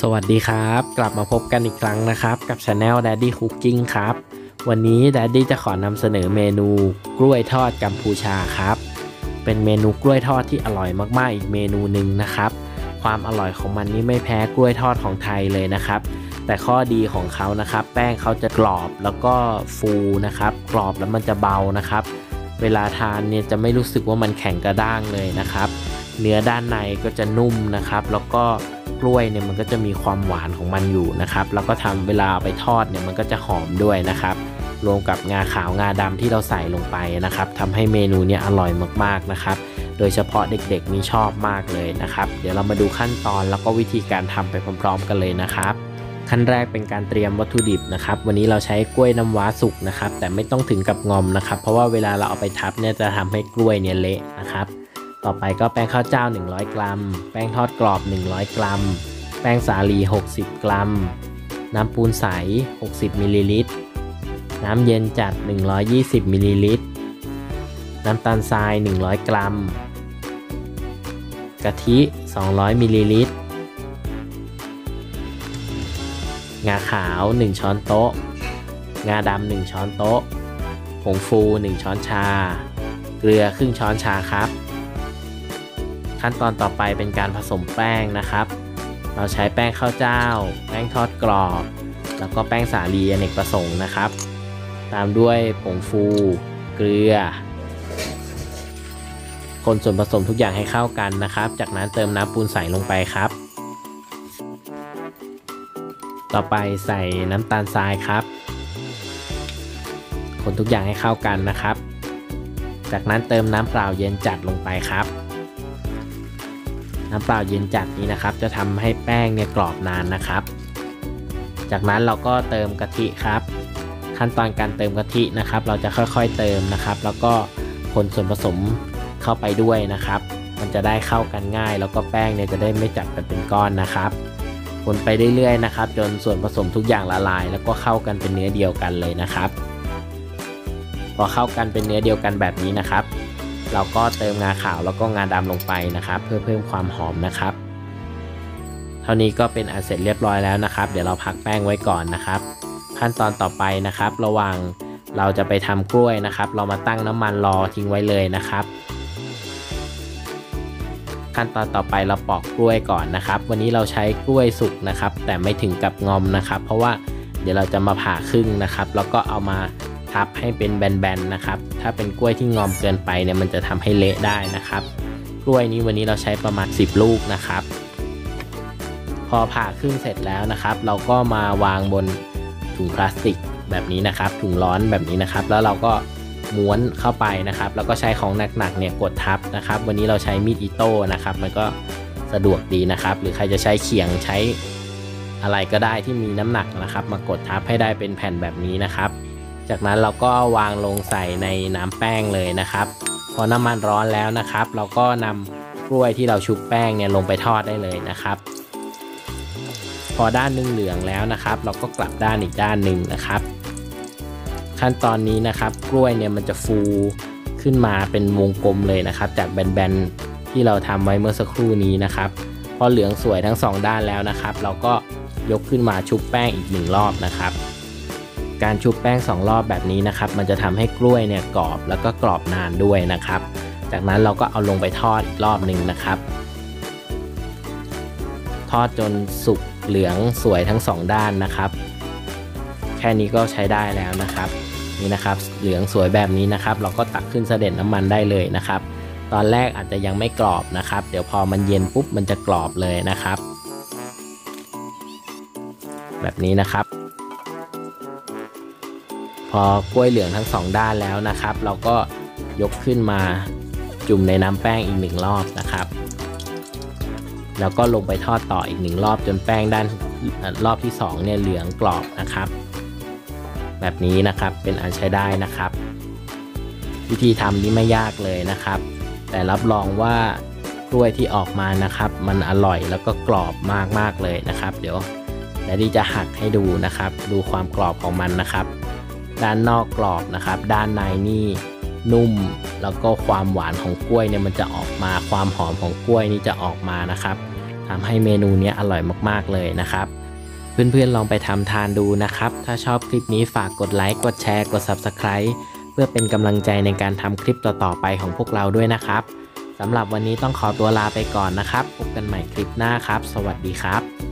สวัสดีครับ กลับมาพบกันอีกครั้งนะครับ กับช anel Daddy Cooking ครับ วันนี้ Daddy จะขอนำเสนอเมนูกล้วยทอดกัมพูชาครับ เป็นเมนูกล้วยทอดที่อร่อยมากๆ อีกเมนูหนึ่งนะครับ ความอร่อยของมันนี่ไม่แพ้กล้วยทอดของไทยเลยนะครับ แต่ข้อดีของเขานะครับ แป้งเขาจะกรอบแล้วก็ฟูนะครับ กรอบแล้วมันจะเบานะครับ เวลาทานเนี่ยจะไม่รู้สึกว่ามันแข็งกระด้างเลยนะครับ เนื้อด้านในก็จะนุ่มนะครับ แล้วก็ กล้วยเนี่ยมันก็จะมีความหวานของมันอยู่นะครับ แล้วก็ทำเวลาไปทอดเนี่ยมันก็จะหอมด้วยนะครับ รวมกับงาขาวงาดำที่เราใส่ลงไปนะครับทำให้เมนูเนี่ยอร่อยมากๆนะครับ โดยเฉพาะเด็กๆนี่ชอบมากเลยนะครับ เดี๋ยวเรามาดูขั้นตอนแล้วก็วิธีการทำไปพร้อม ๆ กันเลยนะครับขั้นแรกเป็นการเตรียมวัตถุดิบนะครับ วันนี้เราใช้กล้วยน้ำว้าสุกนะครับ แต่ไม่ต้องถึงกับงอมนะครับ เพราะว่าเวลาเราเอาไปทับเนี่ยจะทำให้กล้วยเนี่ยเละนะครับ ต่อไปก็แป้งข้าวเจ้า 100 กรัม แป้งทอดกรอบ 100 กรัม แป้งสาลี 60 กรัม น้ำปูนใส 60มิลลิลิตร น้ำเย็นจัด 120มิลลิลิตร น้ำตาลทราย 100 กรัม กะทิ 200มิลลิลิตร งาขาว 1 ช้อนโต๊ะ งาดำ 1 ช้อนโต๊ะ ผงฟู 1 ช้อนชา เกลือครึ่งช้อนชาครับ ขั้นตอนต่อไปเป็นการผสมแป้งนะครับ เราใช้แป้งข้าวเจ้า แป้งทอดกรอบ แล้วก็แป้งสาลีอเนกประสงค์นะครับ ตามด้วยผงฟู เกลือ คนส่วนผสมทุกอย่างให้เข้ากันนะครับ จากนั้นเติมน้ำปูนใสลงไปครับ ต่อไปใส่น้ำตาลทรายครับ คนทุกอย่างให้เข้ากันนะครับ จากนั้นเติมน้ำเปล่าเย็นจัดลงไปครับ น้ำเปล่าเย็นจัดนี้นะครับ จะทำให้แป้งเนี่ยกรอบนานนะครับ จากนั้นเราก็เติมกะทิครับ ขั้นตอนการเติมกะทินะครับ เราจะค่อยๆเติมนะครับ แล้วก็คนส่วนผสมเข้าไปด้วยนะครับ มันจะได้เข้ากันง่าย แล้วก็แป้งเนี่ยจะได้ไม่จับกันเป็นก้อนนะครับคนไปเรื่อยๆนะครับ จนส่วนผสมทุกอย่างละลาย แล้วก็เข้ากันเป็นเนื้อเดียวกันเลยนะครับ พอเข้ากันเป็นเนื้อเดียวกันแบบนี้นะครับ เราก็เติมงาขาวแล้วก็งาดำลงไปนะครับ เพื่อเพิ่มความหอมนะครับ เท่านี้ก็เป็นอันเสร็จเรียบร้อยแล้วนะครับ เดี๋ยวเราพักแป้งไว้ก่อนนะครับ ขั้นตอนต่อไปนะครับ ระหว่างเราจะไปทำกล้วยนะครับ เรามาตั้งน้ำมันรอทิ้งไว้เลยนะครับขั้นตอนต่อไปเราปอกกล้วยก่อนนะครับ วันนี้เราใช้กล้วยสุกนะครับ แต่ไม่ถึงกับงอมนะครับ เพราะว่าเดี๋ยวเราจะมาผ่าครึ่งนะครับ แล้วก็เอามา ทับให้เป็นแบนๆนะครับ ถ้าเป็นกล้วยที่งอมเกินไปเนี่ยมันจะทำให้เละได้นะครับ กล้วยนี้วันนี้เราใช้ประมาณ 10 ลูกนะครับ พอผ่าครึ่งเสร็จแล้วนะครับ เราก็มาวางบนถุงพลาสติกแบบนี้นะครับ ถุงร้อนแบบนี้นะครับ แล้วเราก็ม้วนเข้าไปนะครับ แล้วก็ใช้ของหนักๆเนี่ยกดทับนะครับ วันนี้เราใช้มีดอิโต้นะครับ มันก็สะดวกดีนะครับ หรือใครจะใช้เขียงใช้อะไรก็ได้ที่มีน้ำหนักนะครับ มากดทับให้ได้เป็นแผ่นแบบนี้นะครับ จากนั้นเราก็วางลงใส่ในน้ำแป้งเลยนะครับ พอน้ำมันร้อนแล้วนะครับ เราก็นำกล้วยที่เราชุบแป้งเนี่ยลงไปทอดได้เลยนะครับ พอด้านหนึ่งเหลืองแล้วนะครับ เราก็กลับด้านอีกด้านหนึ่งนะครับ ขั้นตอนนี้นะครับ กล้วยเนี่ยมันจะฟูขึ้นมาเป็นวงกลมเลยนะครับ จากแบนๆที่เราทำไว้เมื่อสักครู่นี้นะครับ พอเหลืองสวยทั้งสองด้านแล้วนะครับ เราก็ยกขึ้นมาชุบแป้งอีกหนึ่งรอบนะครับ การชุบแป้ง 2 รอบแบบนี้นะครับ มันจะทำให้กล้วยเนี่ยกรอบแล้วก็กรอบนานด้วยนะครับ จากนั้นเราก็เอาลงไปทอดอีกรอบหนึ่งนะครับ ทอดจนสุกเหลืองสวยทั้ง 2 ด้านนะครับ แค่นี้ก็ใช้ได้แล้วนะครับนี่นะครับ เหลืองสวยแบบนี้นะครับ เราก็ตักขึ้นเสด็จน้ำมันได้เลยนะครับ ตอนแรกอาจจะยังไม่กรอบนะครับ เดี๋ยวพอมันเย็นปุ๊บมันจะกรอบเลยนะครับ แบบนี้นะครับ พอกล้วยเหลืองทั้งสองด้านแล้วนะครับ เราก็ยกขึ้นมาจุ่มในน้ำแป้งอีกหนึ่งรอบนะครับ แล้วก็ลงไปทอดต่ออีกหนึ่งรอบจนแป้งด้านรอบที่2เนี่ยเหลืองกรอบนะครับ แบบนี้นะครับเป็นอันใช้ได้นะครับ วิธีทำนี้ไม่ยากเลยนะครับ แต่รับรองว่ากล้วยที่ออกมานะครับ มันอร่อยแล้วก็กรอบมากๆเลยนะครับ เดี๋ยวแดดดี้จะหักให้ดูนะครับ ดูความกรอบของมันนะครับ ด้านนอกกรอบนะครับ ด้านในนี่นุ่ม แล้วก็ความหวานของกล้วยเนี่ยมันจะออกมาความหอมของกล้วยนี่จะออกมานะครับทำให้เมนูนี้อร่อยมากๆเลยนะครับ เพื่อนๆลองไปทำทานดูนะครับ ถ้าชอบคลิปนี้ฝากกดไลค์กดแชร์กด Subscribe เพื่อเป็นกำลังใจในการทำคลิปต่อๆไปของพวกเราด้วยนะครับสำหรับวันนี้ต้องขอตัวลาไปก่อนนะครับ พบกันใหม่คลิปหน้าครับ สวัสดีครับ